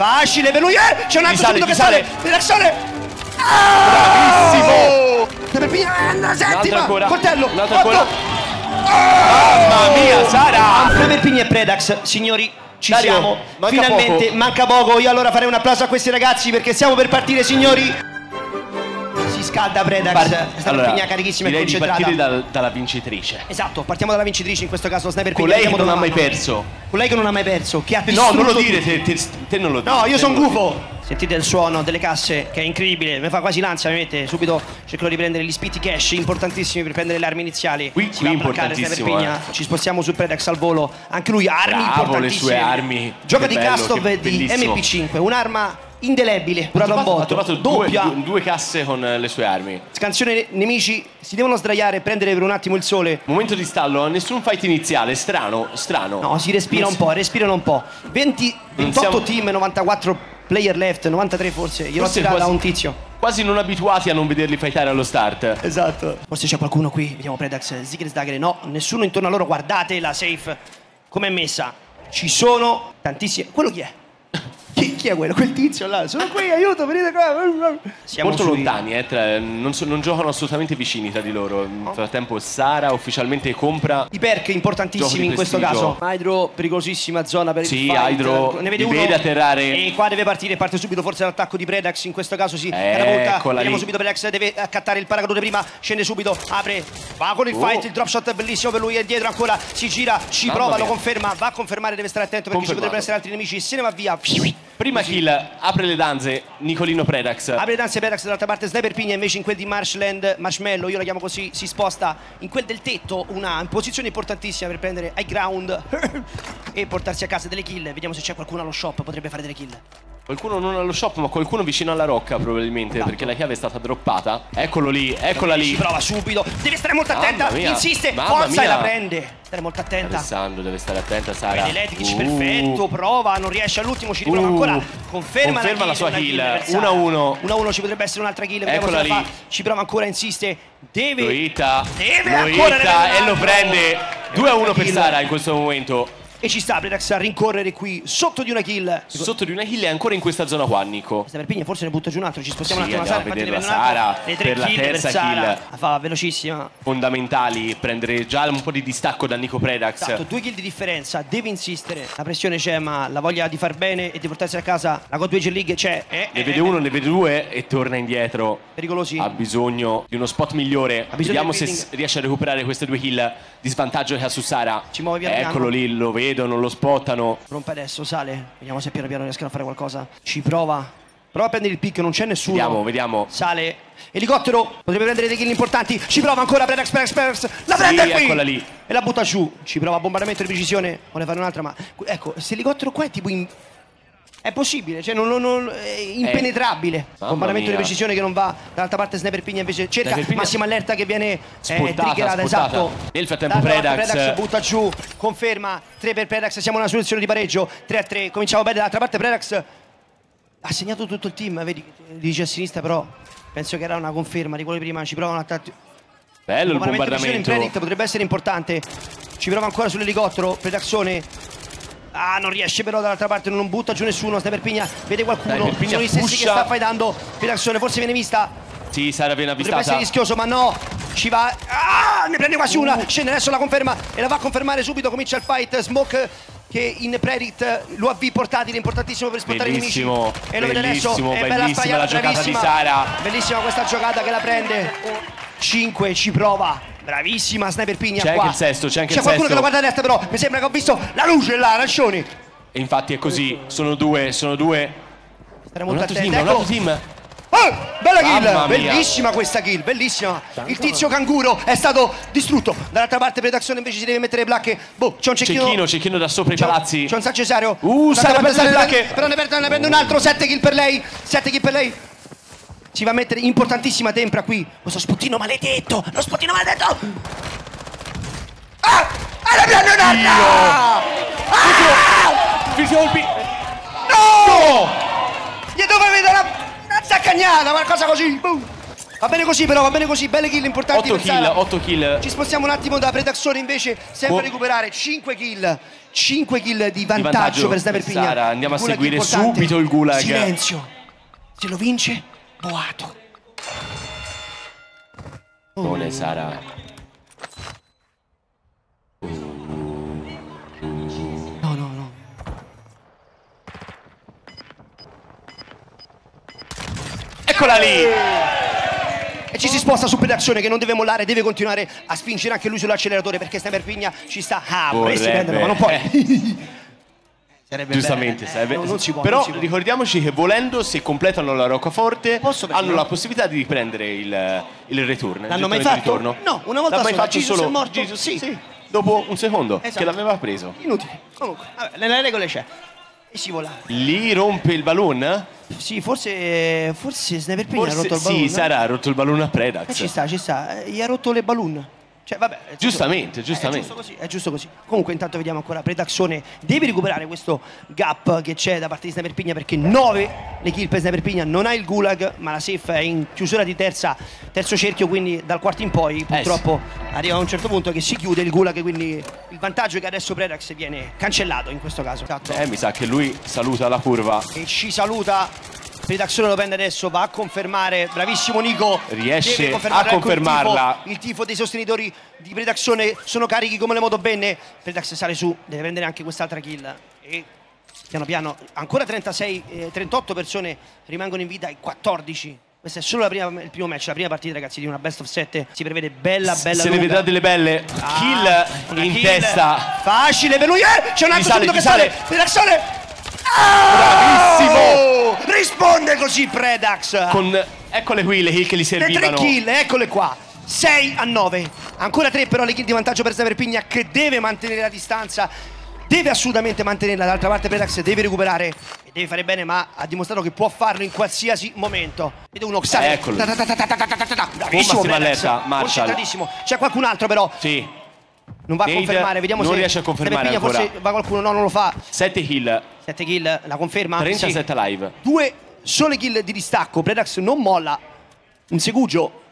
Facile per lui, eh! C'è un altro Risale, subito che sale! Reazione! Bravissimo! Sniper Pigna, eh, la settima! Coltello! Otto. Mamma mia, Sara! Pigna e Predax, signori. Ci Dario, siamo, manca finalmente poco. manca poco. Io allora farei un applauso a questi ragazzi perché stiamo per partire, signori. Si scalda Predax, Part- Sniper allora, Pigna carichissima e direi di concentrata. partire dal- dalla vincitrice. Esatto, partiamo dalla vincitrice, in questo caso Sniper Con lei che non ha mai perso. Con lei che non ha mai perso, che ha No, non lo dire, te, te- te non lo dire. No, io sono lo gufo. Sentite il suono delle casse che è incredibile, mi fa quasi l'ansia, mi mette subito cerco di prendere gli spiti cash importantissimi per prendere le armi iniziali. Qui- Si qui importantissimo, eh. Ci spostiamo su Predax al volo, anche lui armi Bravo, importantissime. le sue armi. Gioca Che di bello, Castov di bellissimo. MP5, un'arma indelebile, durata un Ha botto, trovato due, doppia. due- due casse con eh, le sue armi. Scansione nemici, si devono sdraiare e prendere per un attimo il sole. Momento di stallo, nessun fight iniziale, strano, strano. No, si respira Non un po', respirano un po'. 20, Non 28 siamo- team, 94 player left, 93 forse. Glielo Forse tira da quasi- un tizio. Quasi non abituati a non vederli fightare allo start. Esatto. Forse c'è qualcuno qui, vediamo Predax, Zigres Dagger. No, nessuno intorno a loro, guardate la safe. Com'è messa? Ci sono tantissimi. Quello chi è? Chi, chi è quello? Quel tizio là. Sono qui, aiuto, venite qua. Siamo Molto sui- lontani, eh, tra- non, so- non giocano assolutamente vicini tra di loro. Nel frattempo Sara ufficialmente compra. I perk importantissimi in questo caso. Hydro, pericolosissima zona per Sì, il fight. Hydro ne vede uno vede atterrare. E qua deve partire, parte subito forse l'attacco di Predax. In questo caso Eccola catapulta. Vediamo lì. subito Predax deve accattare il paracadute prima. Scende subito, apre, va con il Oh. fight. Il drop shot è bellissimo per lui. È dietro ancora, si gira, ci Mamma prova, lo mia. conferma. Va a confermare, deve stare attento perché ci potrebbero essere altri nemici. Se ne va via. Prima kill, apre le danze, Nicolino Predax. Apre le danze Predax dall'altra parte Sniper Pigna invece in quel di Marshland Marshmallow io la chiamo così si sposta in quel del tetto una posizione importantissima per prendere high ground e portarsi a casa delle kill. Vediamo se c'è qualcuno allo shop potrebbe fare delle kill Qualcuno non allo shop, ma qualcuno vicino alla rocca probabilmente, Esatto. perché la chiave è stata droppata. Eccolo lì, eccola ci lì. prova subito deve stare molto attenta insiste mamma forza e mia. la prende stare molto attenta Alessandro deve stare attenta, Sara. Vede Uh. perfetto, prova, non riesce all'ultimo, ci riprova Uh. ancora, conferma, Conferma la sua una kill. avversaria. 1-1. 1-1 ci potrebbe essere un'altra kill, vediamo Eccola se la lì. ci prova ancora, insiste, deve... Lo hita, Deve lo ancora ne e lo prende. altro. 2-1 per Kill. Sara in questo momento. E ci sta Predax a rincorrere qui sotto di una kill. Sotto di una kill è ancora in questa zona qua, Nico. Sniper Pigna forse ne butta giù un altro, ci spostiamo Sì, un attimo a Sara, infatti. Sara Le tre per la kill per terza Sara. kill. La fa velocissima. Fondamentali, prendere già un po' di distacco da Nico Predax. Esatto, due kill di differenza, deve insistere. La pressione c'è, ma la voglia di far bene e di portarsi a casa la God Wager League c'è. Eh, Ne eh, vede eh, uno, ne vede due e torna indietro. Pericolosi. Ha bisogno di uno spot migliore. Vediamo di se riesce a recuperare queste due kill di svantaggio che ha su Sara. Ci muove piano Eccolo lì, lo vedono, lo spottano. Rompe adesso, sale. Vediamo se piano piano riescono a fare qualcosa. Ci prova. Prova a prendere il pick, non c'è nessuno. Vediamo, vediamo. Sale. Elicottero. Potrebbe prendere dei kill importanti. Ci prova ancora. Predax, Predax, Predax. La Sì, prende qui. eccola lì. E la butta giù. Ci prova bombardamento di precisione. Vuole fare un'altra, ma. Ecco, se l'elicottero qua è tipo in. È possibile, cioè non, non- non- è impenetrabile. Mamma Bombardamento di precisione che non va. Dall'altra parte Sniper Pigna invece cerca. Pigna- Massima allerta che viene eh, Spottata, triggerata, spottata. esatto. Nel frattempo parte Predax- butta giù, conferma 3 per Predax, siamo in una soluzione di pareggio, 3 a 3, cominciamo bene, dall'altra parte Predax ha segnato tutto il team, vedi, dice a sinistra però penso che era una conferma di quello di prima, ci prova un attacco. Bello il Bombardamento in predict potrebbe essere importante, ci prova ancora sull'elicottero, Predaxone. Ah, non riesce però dall'altra parte, non butta giù nessuno, Sniper Pigna vede qualcuno, Sniper Pigna sono gli stessi che sta fightando, Predaxone forse viene vista, Sì, Sara viene Potrebbe essere avvistata. rischioso, ma no. Ci va. Ah, ne prende quasi Uh. una. Scende adesso la conferma e la va a confermare subito. Comincia il fight. Smoke che in Predict lo avvi portatile, importantissimo per spottare i nemici. Bellissimo, E lo vede adesso. bellissimo, È bella sbagliata, la giocata di bravissima. Sara. Bellissima questa giocata che la prende. 5 ci prova. Bravissima Sniper Pigna C'è anche il sesto, c'è anche il qualcuno sesto. che lo guarda a destra però. Mi sembra che ho visto la luce là, arancioni. E infatti è così, sono due, sono due. Stare Un molto altro attenti. team, un Ecco. altro team. Oh, bella kill! Bellissima questa kill, bellissima. Il tizio canguro è stato distrutto. Dall'altra parte Predazione invece si deve mettere le placche. Boh, c'è un cecchino. Cecchino, cecchino da sopra i C'è un- palazzi. C'è un San Cesario. Uh, parte prende le placche. Però ne prende un altro. 7 kill per lei. 7 kill per lei. Si va a mettere importantissima tempra qui. Questo spottino maledetto. Lo spottino maledetto. Ah! Ah, ne prende un'altra! Ah! Fi colpi. No! Gli dove vedo una, una zaccagnata, qualcosa così. Boom. Va bene così però, va bene così, belle kill importanti 8 per kill, Sara. 8 kill. Ci spostiamo un attimo da Predaxone invece, sempre Oh. recuperare 5 kill. 5 kill di vantaggio, vantaggio per Sniper per Pigna. Andiamo a seguire subito il gulag. Silenzio. Se lo vince, boato. Buone Sara. No, no, no. Eccola lì! E ci si sposta su Predazione che non deve mollare, deve continuare a spingere anche lui sull'acceleratore perché Sniper Pigna ci sta. Ah, vorresti prenderlo, ma non puoi. Sarebbe Giustamente, bello. sarebbe- Eh, no, non si può. però non ricordiamoci che volendo, se completano la roccaforte, hanno la possibilità di riprendere il, il return. L'hanno mai fatto? ritorno. No, una volta mai fatto Jesus solo è morto? Jesus, Sì. Dopo un secondo Esatto. che l'aveva preso. Inutile. Comunque, vabbè, nelle regole c'è. E si vola. Lì rompe il balloon? Sì, forse. Forse Sniper Pigna ha rotto il balloon. sì, Sara ha rotto il balloon a Predax. Eh, ci sta, ci sta. Eh, Gli ha rotto le balloon. Cioè, vabbè. Giustamente, eh, giustamente. È giusto così, è giusto così. Comunque, intanto vediamo ancora. Predaxone deve recuperare questo gap che c'è da parte di Sniper Pigna perché 9 le kill per Sniper Pigna. Non ha il gulag, ma la safe è in chiusura di terza, terzo cerchio. Quindi dal quarto in poi, purtroppo, arriva a un certo punto che si chiude il gulag. Quindi il vantaggio è che adesso Predax viene cancellato in questo caso. Esatto. Eh, mi sa che lui saluta la curva. e ci saluta. Predazione lo prende adesso, va a confermare, bravissimo Nico. Riesce a ecco il confermarla. tifo, Il tifo, dei sostenitori di Predazione sono carichi come le motobenne. Predax sale su, deve prendere anche quest'altra kill. E piano piano, ancora 36, eh, 38 persone rimangono in vita e 14. Questo è solo la prima- il primo match, la prima partita ragazzi di una best of 7. Si prevede bella, bella Se ne lunga. vedrà delle belle. Ah, kill in kill testa. Facile per lui. Eh, c'è un altro subito che sale. sale. Bravissimo! Oh! Risponde così Predax. Con, eccole qui le kill che gli servivano. Le tre kill, eccole qua. 6 a 9. Ancora 3 però le kill di vantaggio per Saverpigna che deve mantenere la distanza. Deve assolutamente mantenerla, d'altra parte Predax deve recuperare e deve fare bene, ma ha dimostrato che può farlo in qualsiasi momento. Vede uno Xavier. Eccolo. Bravissimo Predax. Allerta, C'è qualcun altro però. Sì. Non va a confermare, vediamo non se riesce a confermare Pigna ancora. forse va qualcuno, no, non lo fa. 7 kill. 7 kill, la conferma? 37 Sì. live. Due sole kill di distacco, Predax non molla. Un segugio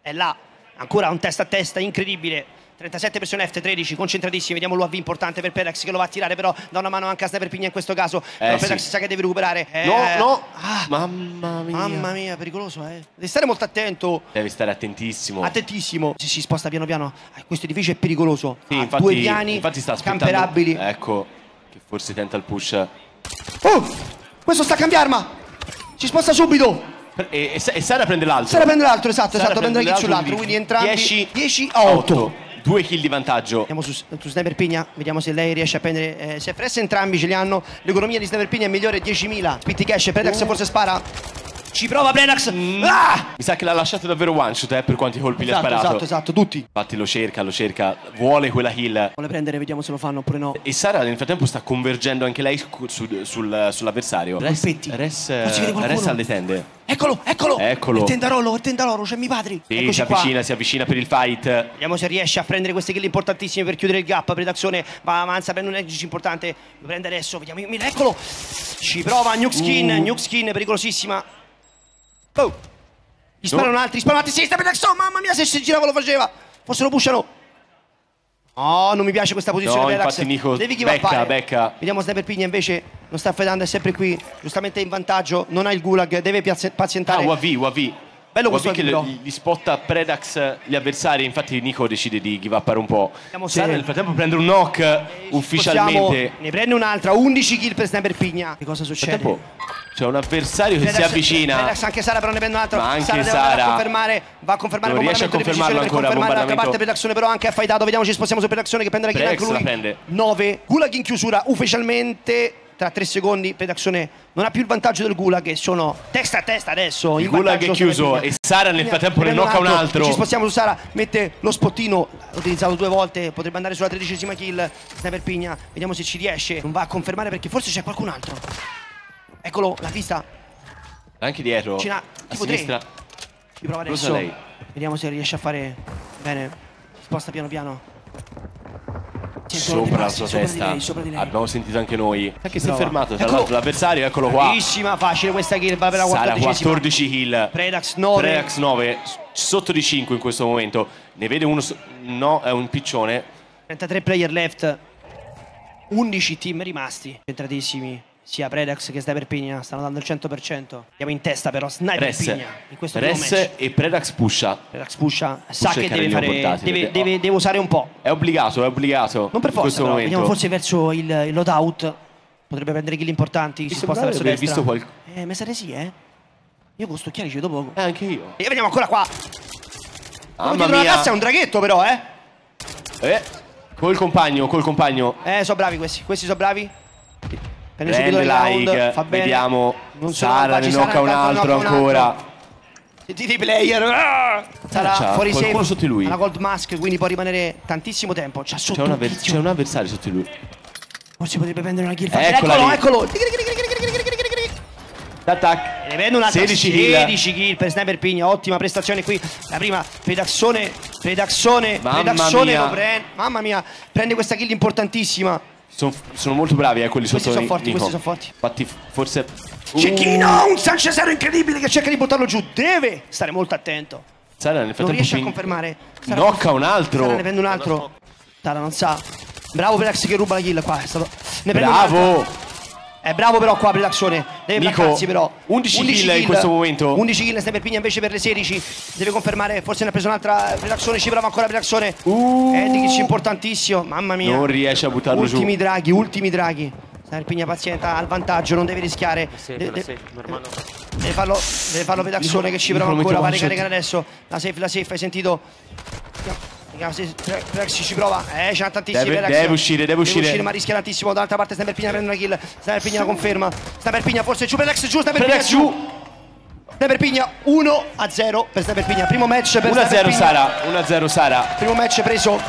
è là, ancora un testa a testa incredibile. 37 pressione F13, concentratissimi, vediamo l'UAV importante per Predax che lo va a tirare però da una mano anche a Sniper Pigna in questo caso. però Predax sì. sa che deve recuperare. Eh, No, no. ah, Mamma mia. mamma mia, pericoloso, eh. Devi stare molto attento. Devi stare attentissimo. Attentissimo, si, si sposta piano piano. Eh, Questo edificio è pericoloso. Sì, ha infatti, due piani infatti sta camperabili. Ecco, che forse tenta il push. Oh! Questo sta a cambiarma! Si sposta subito! E, e, e Sara prende l'altro. Sara prende l'altro, esatto, Sara esatto, prende kill l'altro, sull'altro, quindi entrambi 10, 10 a 8. Due kill di vantaggio. Andiamo su, su Sniper Pigna, vediamo se lei riesce a prendere. Eh, se Fress entrambi ce li hanno. L'economia di Sniper Pigna è migliore 10.000. Spitti cash, Predax forse spara. Ci prova Predax. Ah! Mi sa che l'ha lasciato davvero one shot eh, per quanti colpi le ha Esatto, sparato. esatto, esatto, tutti. Infatti lo cerca, lo cerca, vuole quella kill. Vuole prendere, vediamo se lo fanno oppure no. E Sara nel frattempo sta convergendo anche lei su- sul- sul- sull'avversario. Res, res, res alle tende. Eccolo, eccolo! Eccolo. Il tendarolo, il tendarolo, c'è mi padri. Sì, Eccoci si qua. avvicina, si avvicina per il fight. Vediamo se riesce a prendere queste kill importantissime per chiudere il gap. Predazione va avanza, prende un edge importante. Lo prende adesso, vediamo. Eccolo! Ci prova Nuke Skin, Uh. Nuke Skin, pericolosissima. Oh! Gli sparano altri, sparano altri. Sì, sta Predazione, mamma mia, se si girava lo faceva. Forse lo pushano. Oh, non mi piace questa posizione No, infatti Nico Devi becca, givappare. becca. Vediamo Sniper Pigna invece non sta fedando, è sempre qui. Giustamente in vantaggio, non ha il gulag, deve piazze- Ah, pazientare. UAV, UAV. Bello questo UAV che gli spotta Predax gli avversari, infatti Nico decide di give uppare un po'. Se- Sara nel frattempo prende un knock ufficialmente. Possiamo- ne prende un'altra, 11 kill per Sniper Pigna. Che cosa succede? frattempo c'è un avversario che si avvicina. Predax anche Sara però ne prende un altro. Ma anche Sara Sara confermare, va a confermare non riesce a confermarlo ancora, confermare l'altra parte. Predazione però anche affaitato. Vediamo ci spostiamo su Predazione che prende Predax anche lui. la prende. 9. Gulag in chiusura ufficialmente. Tra 3 secondi Predazione non ha più il vantaggio del Gulag sono testa a testa adesso. Il gulag è chiuso e. Sara nel frattempo ne knocca un altro. Ci spostiamo su Sara, mette lo spottino, utilizzato due volte, potrebbe andare sulla tredicesima kill. Sniper Pigna, vediamo se ci riesce. Non va a confermare perché forse c'è qualcun altro. Eccolo, la pista. Anche dietro. Ce n'ha a tipo tre. sinistra. Ci prova adesso. lei? Vediamo se riesce a fare bene. Si sposta piano piano. Di sopra la sua sopra di testa. lei, sopra di lei. Abbiamo sentito anche noi. Anche si è fermato, tra Eccolo. l'altro l'avversario, eccolo qua. Bravissima, facile questa kill, va per la Sara 14 14 kill. Predax 9. Predax 9, s- sotto di 5 in questo momento. Ne vede uno, no, è un piccione. 33 player left. 11 team rimasti. Centratissimi. Sia Predax che Sniper Pigna stanno dando il 100%. Andiamo in testa però Sniper Res, Pigna in questo primo Res match. e Predax pusha. Predax pusha, sa Pusha che deve fare deve, deve- deve usare un po'. È obbligato, è obbligato. Non per forza, però. Vediamo forse verso il, il loadout. Potrebbe prendere kill importanti. Si sposta verso destra. visto qualc- Eh, mi sa di sì, eh. Io con sto chiari ci vedo poco. Eh, anche io. E vediamo ancora qua. Mamma dietro la mia. cassa è un draghetto però, eh. Eh, col compagno, col compagno. Eh, sono bravi questi. Questi sono bravi. Prende Prende round, like, fa bene. vediamo. Sara ne nocca un altro ancora. altro. Sentite i player. Ah! Sarà fuori qualcuno safe. sotto di lui. Ha la gold mask, quindi può rimanere tantissimo tempo. C'ha sotto C'è un, un c'è un avversario sotto di lui. Forse potrebbe prendere una kill. Eccola eccolo, lì. eccolo. Tac. Ne vende un'altra 16 kill. 16 kill per Sniper Pigna, ottima prestazione qui. La prima, Predaxone, Predaxone, Mamma Predaxone mia. lo prende. Mamma mia, prende questa kill importantissima. Sono, sono molto bravi eh, quelli Questi sotto sono Ni- forti, Nico. questi sono forti. Infatti, forse. Cecchino, un Sanchezero incredibile che cerca di buttarlo giù. Deve stare molto attento. Sara nel Non frattempo. riesce a confermare. Nocca un altro. Sara ne prende un altro. Sara non sa. Bravo Predax che ruba la kill qua. Stato... Ne prende un'altra. Bravo. È bravo però qua Predaxone. Deve Nico, placcarsi però. 11 kill in questo momento. 11 kill Sniper Pigna invece per le 16. Deve confermare. Forse ne ha preso un'altra. Predaxone ci prova ancora Predaxone. Uh. Edric importantissimo. Mamma mia. Non riesce a buttarlo ultimi giù. draghi, ultimi draghi. Sniper Pigna paziente al vantaggio, non deve rischiare. De- de- Deve farlo, deve farlo Pedaxone che ci prova ancora, va a ricaricare adesso. La safe, la safe, hai sentito? Vediamo se Predax ci prova. Eh, c'ha tantissimi Deve- Predax. deve uscire, deve uscire. ma rischia tantissimo. Dall'altra parte Sniper Pigna prende una kill. Sniper Pigna la conferma. Sniper Pigna forse giù, Predax giù, Sniper Pigna giù. Sniper Pigna 1 a 0 per Sniper Pigna. Primo match per Sniper 1-0 Pigna. Sara. 1-0 Sara. Primo match preso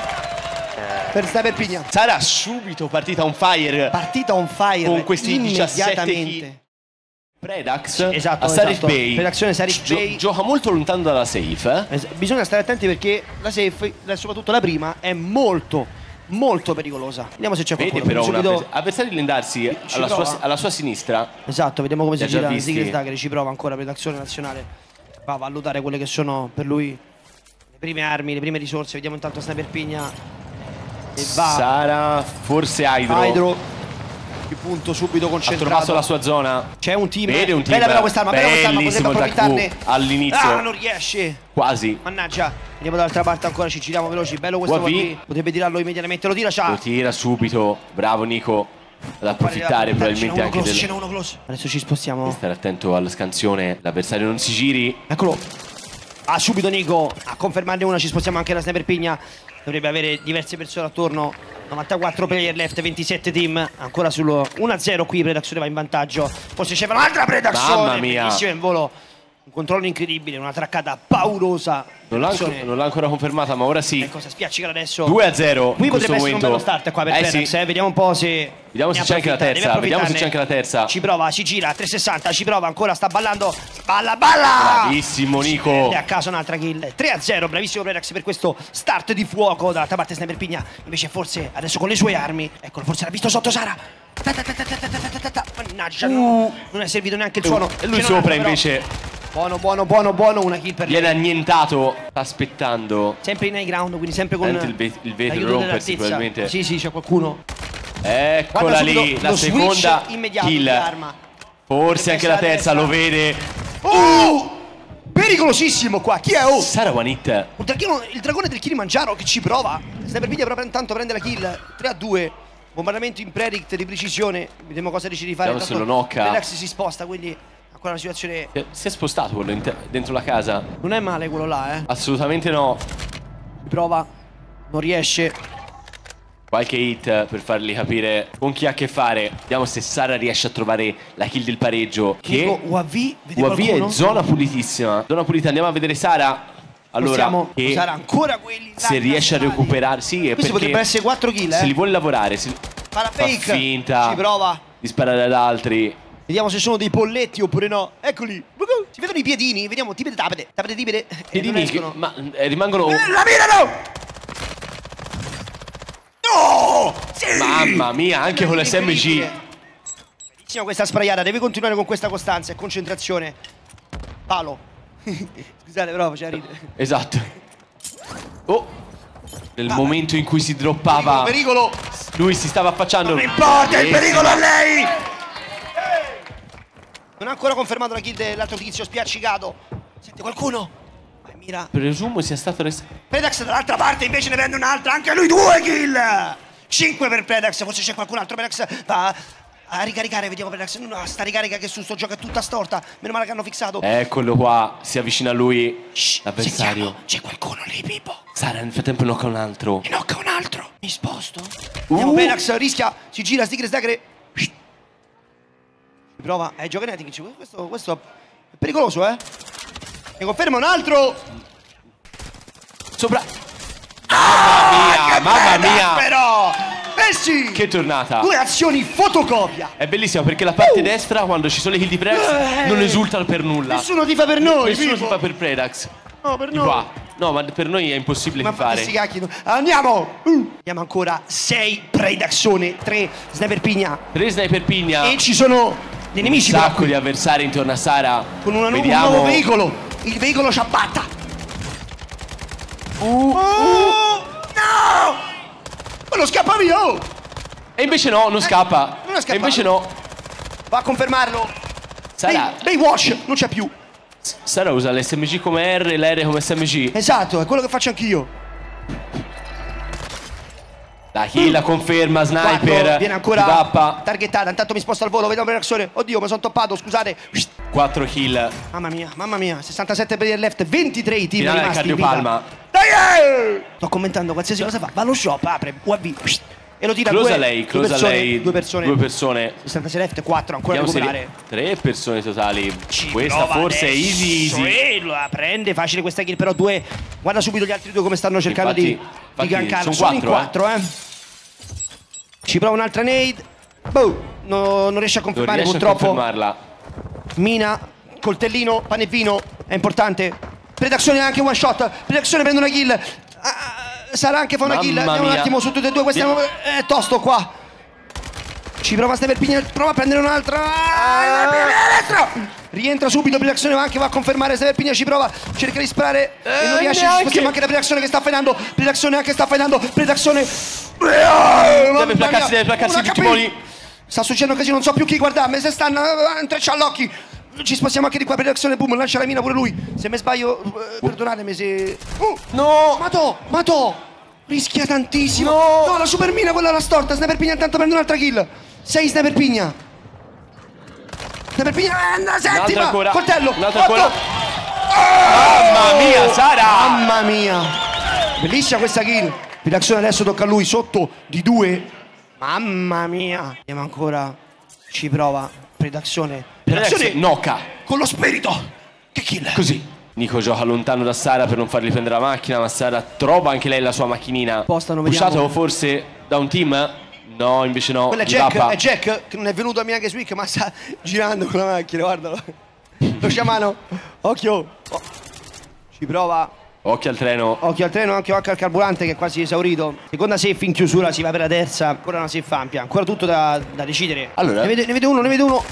per Sniper Pigna. Sara subito partita on fire. Partita on fire. Con questi 17 immediatamente. kill. Predax Esatto, a Sarif esatto. Bay. Predazione Sarif Gio- Bay. gioca molto lontano dalla safe. eh. Es- Bisogna stare attenti perché la safe, la- soprattutto la prima, è molto, molto pericolosa. Vediamo se c'è Vede qualcuno. però un Subito- avvers- avversario di Lendarsi Ci alla sua, prova? alla sua sinistra. Esatto, vediamo come si Li ha già gira visti. Sigrid Dagger, ci prova ancora per l'azione nazionale. Va a valutare quelle che sono per lui le prime armi, le prime risorse. Vediamo intanto Sniper Pigna. E va Sara, forse Hydro. Hydro. Punto subito Ha trovato concentrato. la sua zona. C'è un team. Vede un team. Bella però quest'arma, bella quest'arma, Bellissimo potrebbe approfittarne. all'inizio. Ah, non riesce. Quasi. Mannaggia, andiamo dall'altra parte ancora, ci giriamo veloci. Bello questo qui. Potrebbe tirarlo immediatamente. Lo tira, c'ha. Lo tira subito. Bravo Nico. Ad approfittare probabilmente anche del... Ce del. close. Adesso ci spostiamo. Stare attento alla scansione. L'avversario non si giri. Eccolo. Ah, subito Nico. A confermarne una ci spostiamo anche la Sniper Pigna. Dovrebbe avere diverse persone attorno. 94 player left, 27 team. Ancora sullo 1-0 qui. Predazione va in vantaggio. Forse c'è un'altra Predazione. Mamma mia. In volo controllo incredibile, una traccata paurosa. Non l'ha, ancora, ancora confermata, ma ora sì. E cosa spiaccica adesso? 2 a 0. Qui potrebbe essere momento. un bello start qua per eh Ferrax, sì. eh. Vediamo un po' se. Vediamo se c'è anche la terza. Vediamo se c'è anche la terza. Ci prova, ci gira 360, ci prova ancora, sta ballando. Balla, balla! Bravissimo, Nico. E a caso un'altra kill. 3 a 0, bravissimo Prerax per questo start di fuoco. Dall'altra parte Sniper Pigna. Invece, forse adesso con le sue armi. Eccolo, forse l'ha visto sotto Sara. Mannaggia, non è servito neanche il suono. E lui sopra invece. Buono, buono, buono, buono. Una kill per viene lei. annientato. Sta aspettando. Sempre in high ground, quindi sempre con Sente il ve- il vetro rompersi, probabilmente. Sì, sì, c'è qualcuno. Eccola lì, la seconda kill. arma. Forse anche la terza, lo vede. Oh! Pericolosissimo qua. Chi è? Oh! Sara Wanit. Un dragino- il dragone del Kilimangiaro che ci prova. Sniper Piglia però intanto prende la kill. 3 a 2. Bombardamento in predict di precisione. Vediamo cosa decide di fare. Vediamo se lo knocca. Relax si sposta, quindi una situazione. Si è spostato quello dentro la casa? Non è male quello là, eh. Assolutamente no. Prova. Non riesce. Qualche hit per fargli capire con chi ha a che fare. Vediamo se Sara riesce a trovare la kill del pareggio. Che UAV, UAV è zona pulitissima. Zona pulita, andiamo a vedere Sara. Allora, usare ancora quelli se riesce a recuperare, sì, perché potrebbero essere 4 kill, eh. se li vuole lavorare, se Fa la fa fake. finta Ci prova. di sparare ad altri. Vediamo se sono dei polletti oppure no. Eccoli. Si vedono i piedini. Vediamo. Tipede, tapede. Tapede, tipede. E E dimmi che- escono. ma eh, rimangono Eh, La mirano! No! Mamma mia, anche con l'SMG. Bellissima questa sprayata, devi continuare con questa costanza e concentrazione. Palo. Scusate, però faceva ridere. Esatto. Oh. Nel momento in cui si droppava, Pericolo! lui si stava affacciando. Non importa, il Eh, pericolo a lei! Non ha ancora confermato la kill dell'altro tizio spiaccicato. Sente qualcuno? Vai, mira. Presumo sia stato res- Predax dall'altra parte invece ne prende un'altra, anche lui due kill! 5 per Predax, forse c'è qualcun altro. Predax va a ricaricare, vediamo Predax. No, sta ricarica che su sto gioco è tutta storta. Meno male che hanno fissato. Eccolo qua, si avvicina a lui l'avversario. C'è qualcuno lì, Pippo. Sara nel frattempo knocca un altro. E knocca un altro. Mi sposto. Andiamo, Predax rischia, si gira, stigre, stagre. Prova, è Giocanetic. Questo, questo è pericoloso, eh? Mi conferma un altro. Sopra. Mamma mia, mamma mia. Però! Messi! Che tornata. Due azioni fotocopia. È bellissima perché la parte destra, quando ci sono le kill di Predax, Eh. non esulta per nulla. Nessuno ti fa per noi, Nessuno Pippo. si fa per Predax. No, per Di noi. qua. No, ma per noi è impossibile Ma fare. Andiamo! Uh. Abbiamo ancora 6 Predaxone, 3 Sniper Pigna. Tre sniper pigna. E ci sono dei un nemici però sacco di avversari intorno a Sara. Con una nu- un Vediamo. nuovo veicolo. Il veicolo ci abbatta. Uh, Oh, no! Ma non scappa via! oh! E invece no, non scappa. non. E invece no. Va a confermarlo. Sara, Bay- Baywatch non c'è più. Sara usa l'SMG come R e l'R come SMG. Esatto, è quello che faccio anch'io. La kill conferma, Guardo, sniper. viene ancora di Pappa. targettata. Intanto mi sposto al volo, vediamo per l'azione. Oddio, mi sono toppato, scusate. 4 kill. Mamma mia, mamma mia, 67 per il left, 23 i team Finale rimasti in vita. cardiopalma. Dai! eh! Sto commentando qualsiasi cosa fa. Va allo shop, apre, UAV e lo tira Close due, a lei, due close a persone, lei. Due persone. Due persone. 66 left, 4 ancora da Vediamo se recuperare. tre persone totali. Ci Questa forse è easy easy. e la prende, facile questa kill, però due. Guarda subito gli altri due come stanno cercando Infatti- di, infatti di gankarlo. sono Sono in quattro, quattro, eh. Ci prova un'altra nade. Boh, no- non riesce a confermare riesce a purtroppo. confermarla. Mina, coltellino, pane e vino, è importante. Predazione anche one shot. Predazione prende una kill. Ah, sarà anche fa una kill. Andiamo un mia. attimo su tutte e due. Questa è è tosto qua. Ci prova Sniper Pigna, prova a prendere un'altra. Ah. Rientra subito, Predazione anche va a confermare Sniper Pigna, ci prova, cerca di sparare e non Eh, riesce. Ci neanche. spostiamo anche da Predazione che sta frenando. Predazione anche sta frenando. Predazione. Deve placcarsi, deve placcarsi i timoni. Sta succedendo così, non so più chi guardarmi, se stanno eh, intreccia l'occhi. Ci spostiamo anche di qua per l'azione, boom, lancia la mina pure lui. Se mi sbaglio, eh, perdonatemi se. Uh, No! Mato, Mato! Rischia tantissimo. No. la super mina, quella la storta. Sniper Pigna intanto prende un'altra kill. 6 Sniper Pigna. Sniper Pigna, eh, settima. Ancora. Coltello. Un'altra ancora. Mamma mia, Sara! Mamma mia! Bellissima questa kill. Pilazione adesso tocca a lui sotto di due. Mamma mia! Andiamo ancora. Ci prova. Predazione. Predax Predazione Noca. con lo spirito. Che kill. Così. Nico gioca lontano da Sara per non fargli prendere la macchina, ma Sara trova anche lei la sua macchinina. Postano, Pushato vediamo. forse da un team? No, invece no. Quello è Jack, è Jack che non è venuto a Miyagi Swick ma sta girando con la macchina, guardalo. Lo sciamano. Occhio. Oh. Ci prova. Occhio al treno. Occhio al treno, anche occhio al carburante che è quasi esaurito. Seconda safe in chiusura, si va per la terza. Ancora una safe ampia, ancora tutto da, da decidere. Allora. Ne vede, ne vede uno, ne vede uno.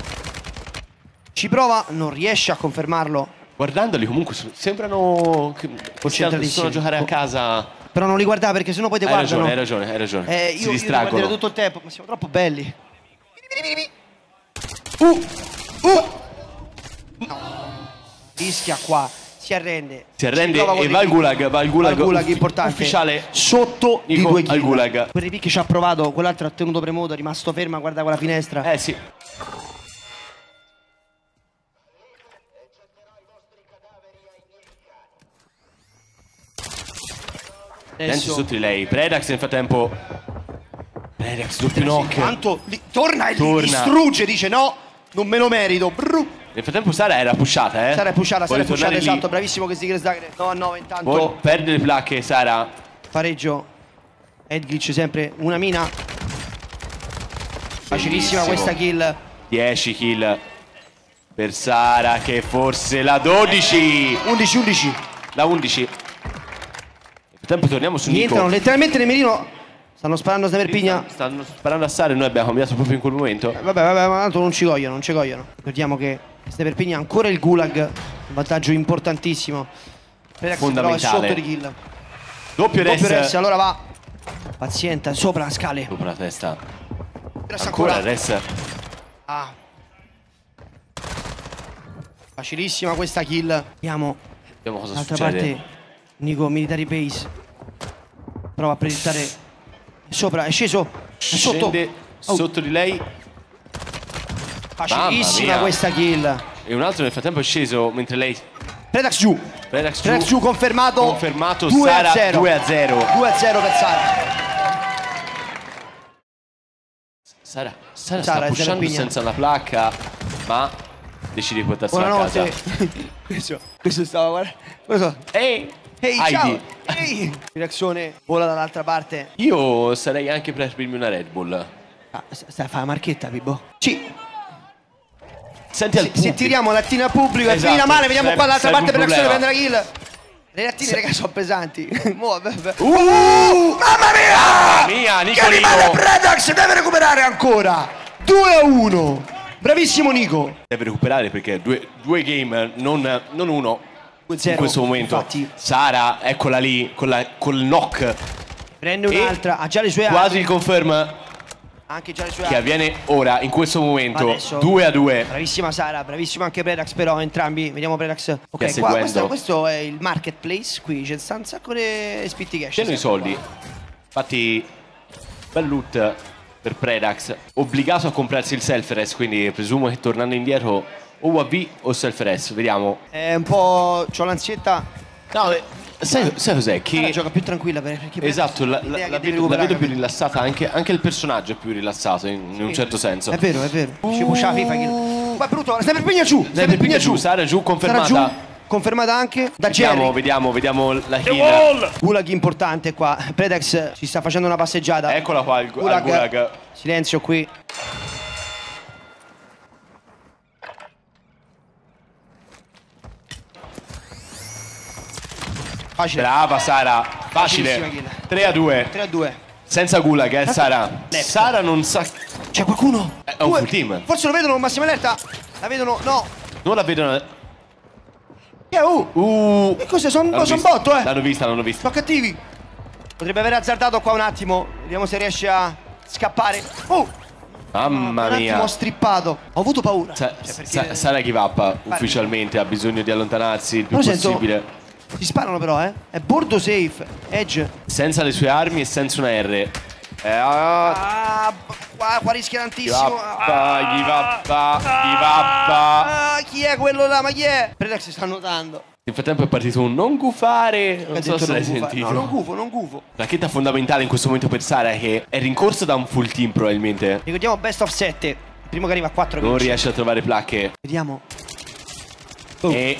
Ci prova, non riesce a confermarlo. Guardandoli comunque sembrano che Concentratissimi. sono a giocare a casa. Però non li guardava perché sennò poi ti Hai guardano. ragione, hai ragione, hai ragione. Eh, si io, io li distraggono. guarderò tutto il tempo, ma siamo troppo belli. Vieni, vieni, vieni. Uh, uh. No. Rischia qua, si arrende. Si arrende e va al gulag, va al gulag, gulag uffi- importante. ufficiale. Sotto di Nico due al kill. gulag. Quel Ripic ci ha provato, quell'altro ha tenuto premuto, è rimasto fermo, guarda quella finestra. Eh sì. Dance sotto di lei. Predax nel frattempo. Predax doppio knock. Quanto li- torna e li Torna. distrugge, dice no, non me lo merito. Brr. Nel frattempo Sara era pushata, eh. Sara è pushata, Sara è pushata, tornare lì. esatto, bravissimo che si Dagger. 9 a 9 intanto. Vuole perdere le placche, Sara. Pareggio. Edglitch sempre una mina. Facilissima Bellissimo. questa kill. 10 kill per Sara che forse la 12. 11-11. La 11. Frattempo torniamo su Nico. Rientrano letteralmente nel mirino. Stanno sparando a Sniper Pigna. Stanno sparando a Sara e noi abbiamo cambiato proprio in quel momento. Eh, Vabbè, vabbè, ma tanto non ci cogliono, non ci cogliono. Ricordiamo che Sniper Pigna ha ancora il gulag, un vantaggio importantissimo. Predax però è Fondamentale. sotto di kill. Doppio Doppio res. res, allora va. Paziente, sopra le scale. Sopra la testa. Res Ancora ancora. res. Ah. Facilissima questa kill. Vediamo Vediamo cosa D'altra succede. parte Nico Military Base prova a proiettare sopra, è sceso, è sotto. Scende Oh, sotto di lei facilissima questa kill. e un altro nel frattempo è sceso mentre lei Predax giù. Predax Predax giù confermato. Confermato 2 Sara a 0. 2 a 0. 2 a 0 per Sara. Sara, Sara, Sara, sta pushando senza la placca, ma decide di portarsela a Buonanotte. casa. questo, questo stava guardando. Questo. Ehi, Ehi, Heidi. ciao. Ehi. Reazione vola dall'altra parte. Io sarei anche per aprirmi una Red Bull. Ah, s- stai a fare la marchetta, Pibbo? Sì. Senti al Se, se pubblico. tiriamo lattino al pubblico Esatto, finita male, vediamo qua dall'altra parte per l'azione prendere la kill. Le lattine, raga, sono pesanti. Vabbè. Uh, Mamma mia! Mamma mia, Che Nicolino. rimane Predax, deve recuperare ancora. 2 a 1. Bravissimo Nico. deve recuperare perché due, due game, non, non uno. 2-0. In questo momento. Infatti, Sara, eccola lì, con la, col knock. prende un'altra, ha già le sue Quasi armi. il confirm Anche già le sue che armi. avviene ora, in questo momento. Adesso- 2 a 2. Bravissima Sara, bravissimo anche Predax però entrambi, vediamo Predax. Ok, qua, questo, questo è il marketplace, qui c'è un sacco di spitti cash. C'hanno i soldi. Infatti, bel loot per Predax. Obbligato a comprarsi il self-res, quindi presumo che tornando indietro UAV o self-res. Vediamo. È un po'... c'ho l'ansietta. No, eh, sai, sai cos'è? Che gioca più tranquilla per- perché Esatto, la, la- la vedo, la vedo più rilassata, anche, anche il personaggio è più rilassato in, in un certo senso. È vero, è vero. Ci la FIFA. Che... Ma è brutto, stai per Pigna giù. Stai per Pigna giù. Sara giù, confermata. Sara giù, confermata anche da Vediamo, Jerry. vediamo, vediamo la kill. Gulag importante qua. Predex ci sta facendo una passeggiata. Eccola qua, il gu- al gulag. Silenzio qui. Facile. Brava Sara, facile. Facilissima kill. 3 a 2. 3 a 2. Senza gulag, eh Sara. Left. Sara non sa... C'è qualcuno? È un full team. Forse lo vedono, massima allerta. La vedono? No. Non la vedono... Che è? Uh. Uh, Che cos'è? Sono son vista, botto, eh. L'hanno vista, l'hanno vista. Sono cattivi. Potrebbe aver azzardato qua un attimo. Vediamo se riesce a scappare. Oh! Mamma un attimo mia. ho strippato. Ho avuto paura. Sa- Cioè, perché- Sa- Sara give up ufficialmente, ha bisogno di allontanarsi il più Però sento- possibile. Si sparano però, eh. È bordo safe. Edge. Senza le sue armi e senza una R. Eh, ah, Ah, qua, qua rischia tantissimo. up, give up, give up. Ah, chi è quello là? Ma chi è? Predax sta annotando. Nel frattempo è partito un non gufare. Non so se l'hai sentito. No, non gufo, non gufo. Racchetta fondamentale in questo momento per Sara che è rincorsa da un full team probabilmente. Ricordiamo best of 7. Il primo che arriva a 4 Non riesce a trovare placche. Vediamo. E